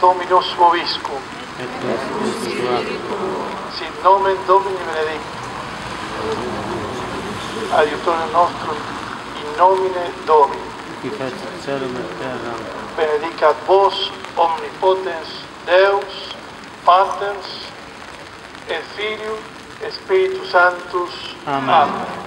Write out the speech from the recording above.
Dominus vobiscum. Et Sin nomen Domini benedictum. Adiutorium nostrum in nomine Domini. Qui facit celum et terram. Benedicat vos omnipotens Deus, Paters, et Filio, et Spiritus Sanctus. Amen. Amen.